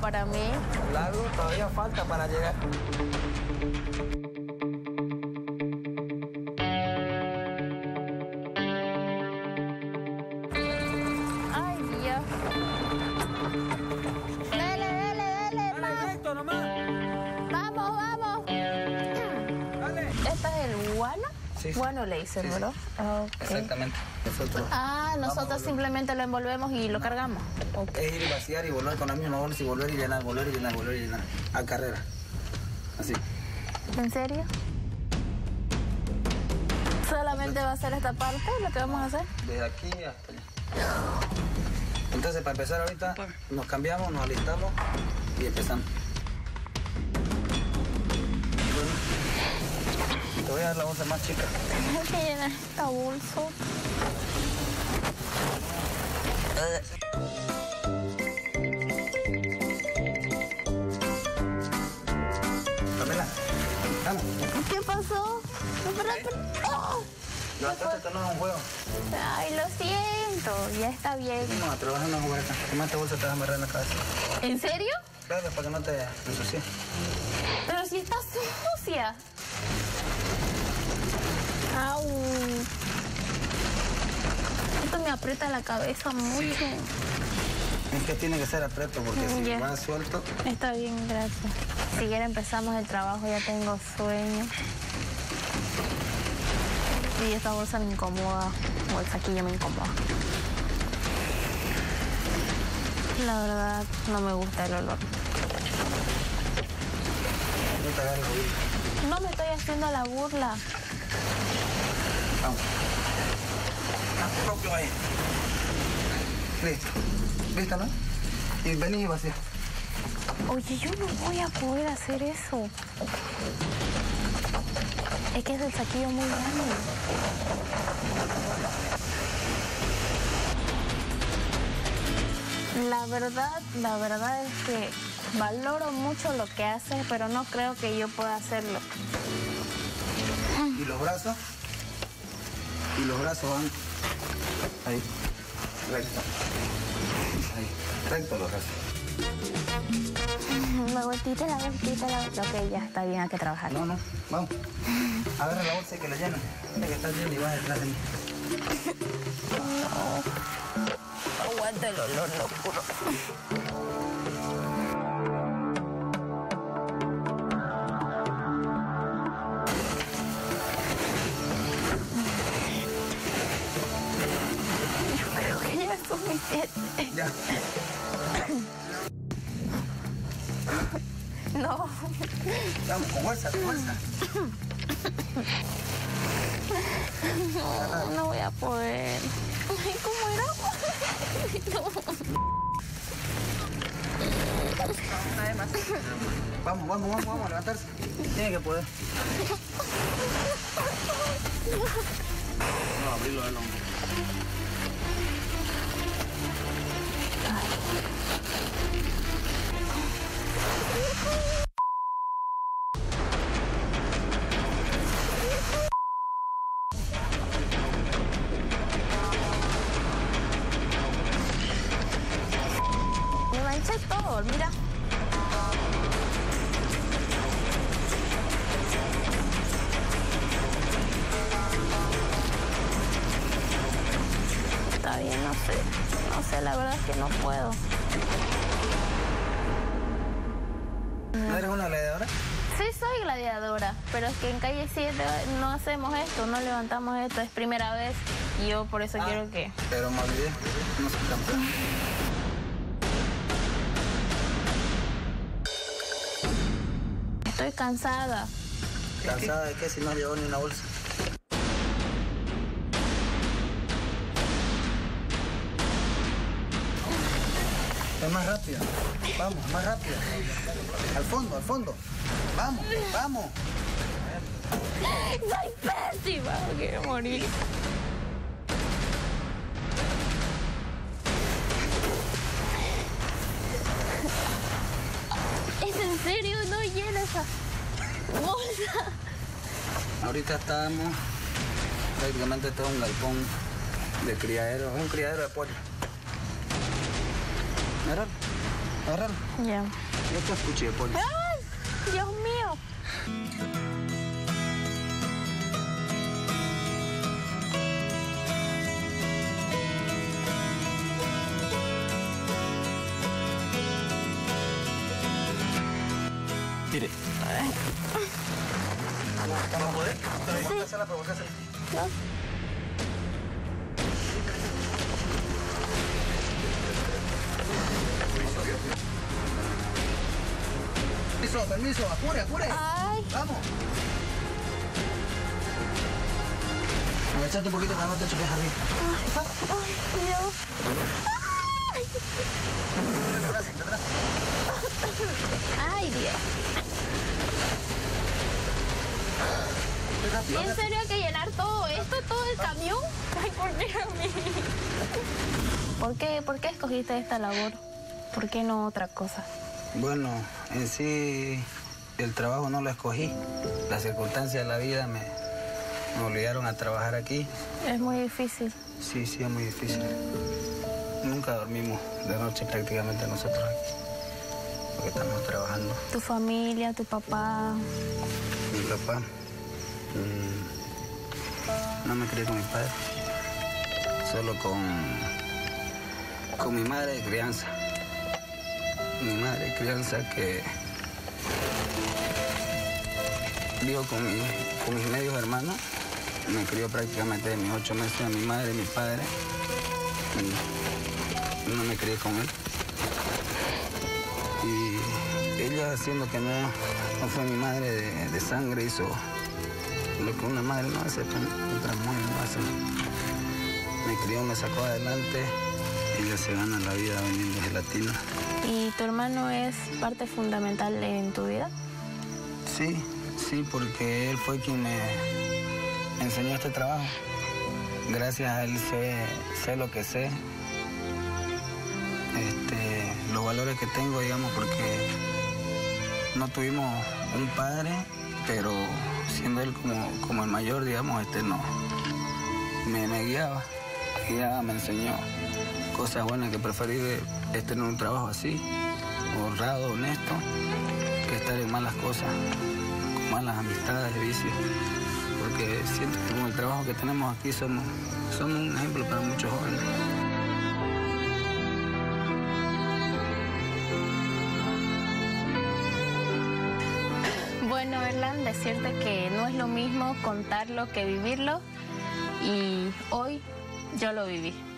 para mí. Largo, todavía falta para llegar. Ay, Dios. Dale, dale, dale, más. Directo nomás. Vamos, vamos. Dale. ¿Esta es el guano? Sí. Guano le dicen, Sí, sí. ¿verdad? Ok. Exactamente. Nosotros. Ah, nosotros simplemente lo envolvemos y lo cargamos. Es ir y vaciar y volver con la misma bolsa y volver y llenar, volver y llenar, volver y llenar. A carrera. Así. ¿En serio? ¿Solamente va a ser esta parte lo que vamos a hacer? Desde aquí hasta allá. Entonces, para empezar ahorita, nos cambiamos, nos alistamos y empezamos. Bueno, te voy a dar la bolsa más chica. Llenar esta bolsa. Pamela, vamos. ¿Qué pasó? ¡Oh! No, esto no es un juego. Ay, lo siento. Ya está bien. No, trabaja en una jugueta. Toma esta bolsa, te vas a amarrar en la cabeza. ¿En serio? Claro, para que no te ensucies. Pero si está sucia. Au. Esto me aprieta la cabeza mucho. Es que tiene que ser apreto porque si Ya. va suelto, Está bien, gracias. Si quiere empezamos el trabajo, ya tengo sueño. Y esta bolsa me incomoda. O el saquillo me incomoda. La verdad, no me gusta el olor. No me estoy haciendo la burla. Vamos. Propio ahí. Listo. ¿Listo, no? Y venís y vacía. Oye, yo no voy a poder hacer eso. Es que es el saquillo muy grande. La verdad, la verdad es que valoro mucho lo que haces, pero no creo que yo pueda hacerlo. Y los brazos. Y los brazos van. Ahí. Recto. Ahí. Recto los brazos. La vueltita, la vueltita, la vueltita. Ok, ya está bien, hay que trabajar. No, no. Vamos. Agarra la bolsa y que la llena. Mira que está llena y vas detrás de mí. Aguanta el olor, locuro. Ya. No, Vamos, con fuerza, con fuerza. no, no voy a poder. Ay, ¿cómo era? Vamos, vamos, vamos, vamos a levantarse. Tiene que poder. No, abrirlo del hombro. Me manché todo, mira. Está bien, no sé. No sé, la verdad es que no puedo. ¿No eres una gladiadora? Sí, soy gladiadora, pero es que en calle 7 no hacemos esto, no levantamos esto, es primera vez y yo por eso quiero que... Pero me olvidé. No soy campeón. Estoy cansada. ¿Cansada de qué si no llevó ni una bolsa? Es más rápido. Vamos, más rápido. Al fondo, al fondo. Vamos, vamos. Soy pésima, quiero morir. ¿Es en serio? No llena esa bolsa. Ahorita estamos prácticamente todo un galpón de criadero. Es un criadero de pollo. Mira, Agárralo. Ya. Yo te escuché, Poli. ¡Ay! Dios mío. Mire. ¿Vamos a poder? Provocásela. ¿No? Permiso, apure, apure. Ay. Vamos. Agachate un poquito para no te choques arriba. Ay, Dios. Atrás, atrás. Ay, Dios. ¿En serio hay que llenar todo esto, todo el camión? Ay, ¿por qué a mí? ¿Por qué, ¿Por qué escogiste esta labor? ¿Por qué no otra cosa? Bueno, en sí el trabajo no lo escogí. Las circunstancias de la vida me, me obligaron a trabajar aquí. Es muy difícil. Sí, sí, es muy difícil. Nunca dormimos de noche prácticamente nosotros aquí. Porque estamos trabajando. Tu familia, tu papá. Mi papá mm, no me crié con mi padre, solo con, con mi madre de crianza. Mi madre crianza que vivo con, mi- con mis medios hermanos. Me crió prácticamente de mis ocho meses a mi madre y mi padre. No me crié con él. Y ella, siendo que no, no fue mi madre de, sangre, hizo lo que una madre no hace, otra mujer no hace. Me crió, me sacó adelante. Se gana la vida vendiendo gelatina. ¿Y tu hermano es parte fundamental en tu vida? Sí, sí, porque él fue quien me enseñó este trabajo. Gracias a él sé, sé lo que sé. Este, los valores que tengo, digamos, porque no tuvimos un padre, pero siendo él como, como el mayor, digamos, este no. Me, me guiaba, me enseñó cosas buenas que preferí de, es tener un trabajo así, honrado, honesto, que estar en malas cosas, con malas amistades, vicios. Porque siento que con el trabajo que tenemos aquí somos, somos un ejemplo para muchos jóvenes. Bueno, Erlan, decirte que no es lo mismo contarlo que vivirlo y hoy yo lo viví.